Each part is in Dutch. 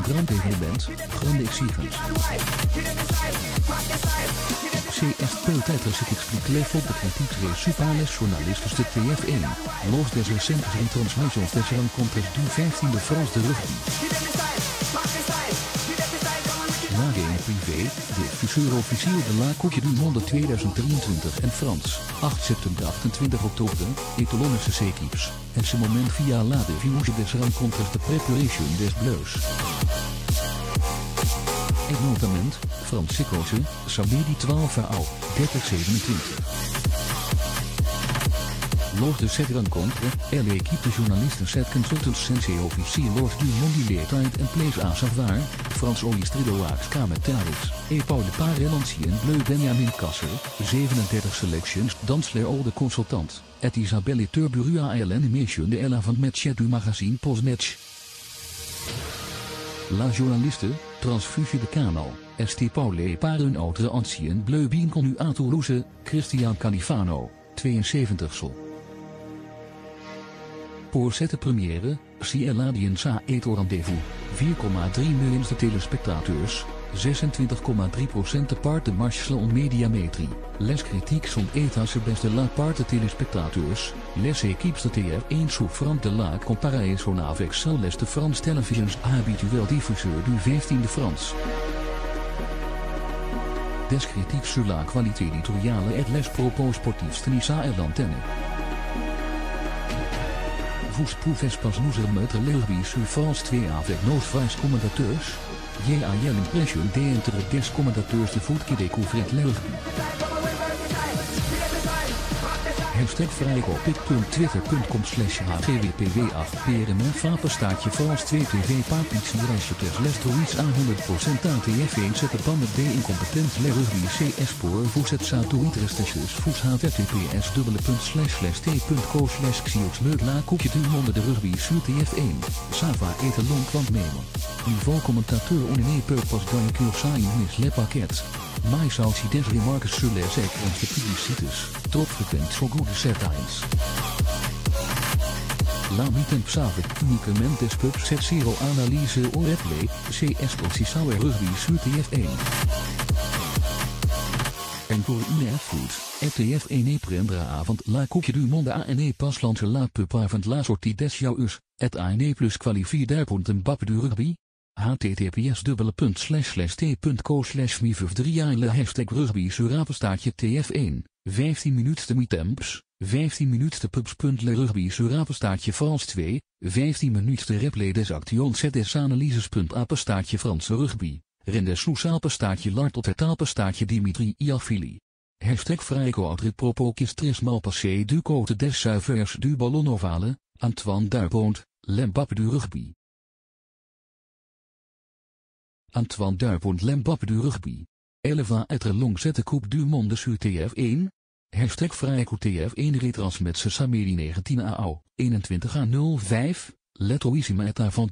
La Grande Evenement, Grande Exigens. CS peut-être s'explique les fautes de critiques reçues par les journalistes de TF1, los des recentes retransmissions des rencontres du 15 de France de rugby. Privé, de diffuseur officieel de La Coupe du Monde 2023 en Frans, 8 september 28 oktober, étalonne ses équipes, en ce moment via la diffusion des rencontres de préparation des Bleus. En notamment, Frans Sikkoze, Samedi 12 au, 3027. Lors de cette rencontre, est l'équipe de journalisten set consultants sensei officier lors du mondialiteit en place à savoir, Frans Olistrido Ax Kametaris, et Paul de Pare l'ancien bleu Benjamin Kasser, 37 selections dansler all de consultant, et Isabelle Turburua à l'animation de Ella van Match du magazine Postmatch. La journaliste, transfusie de canal, St. Paul et par un autre ancien bleu bien connu à Toulouse, Christian Califano, 72 sol. Pour cette première, si Eladiensa est au rendez-vous, 4,3 miljoen de telespectateurs, 26,3% part de marche on mediametrie. Les critiques sont états best de la part de telespectateurs, les équipes de TF1 souffrant de la comparaison avec celles de France Televisions habituel diffuseur du 15 de France. Des critiques sur la qualité éditoriale et les propos sportifs tennis à l'antenne. Vous pouvez pas nous mettre l'Elby sur 2 avec nos vrais commentateurs? J'ai à l'impression d'être des commentateurs de foot qui découvrent l'Elby. Hashtag vrijgopik.twitter.com slash hgwpw8 apenstaartje Frans 2 TV reisjeters les Droids aan 100% aan TF1 zet de banden D incompetent le rugby CS spoor vous het satelliet restations voes https dubbele slash slash t.co slash xiox. Leuk la koekje du monde de rugby. Sur TF1 Sava etalon kwant memo. Niveau commentateur on une purpose dans cursain mis le pakket Mais aussi des remarques sur les écrans de publicités, trop frequent zo goede settings. La mitem psave uniquement des pubs set zero analyse o replay, CS Oxisauer rugby sur TF1. En voor une food, TF1 e prendra avond la koekje du monde ANE pas la pup avond la sortie des jouws, et ANE plus qualifier der punten bap du rugby, https t.co slash mi 3 le hashtag rugby sur apenstaartje tf1, 15 minuten de mietemps, 15 minuten pubs.le rugby sur apenstaartje Frans 2, 15 minuten de replay des actions set des analyses. apenstaartje Franse rugby, rende sous apenstaartje lart tot het apenstaartje Dimitri Iafili. Hashtag du côte des suiveurs du ballon ovale, Antoine Dupont, Lembap du rugby. Antoine Dupont Lembap du rugby. Eleva etre long zette coupe du monde sur TF1. Hashtag vrijkoe TF1 retransmet samedi 19 AO, 21 a 05, Lettoissima et avant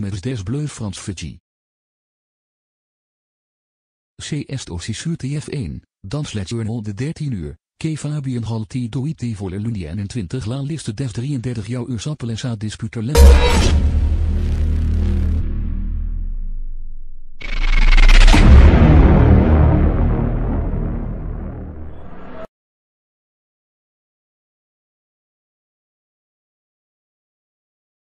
met des bleus Frans Fiji. CS aussi sur TF1, Danslet Journal de 13 uur, K Fabian Halti doit voor de 21 la liste des 33 jouw uur sappelen sa disputer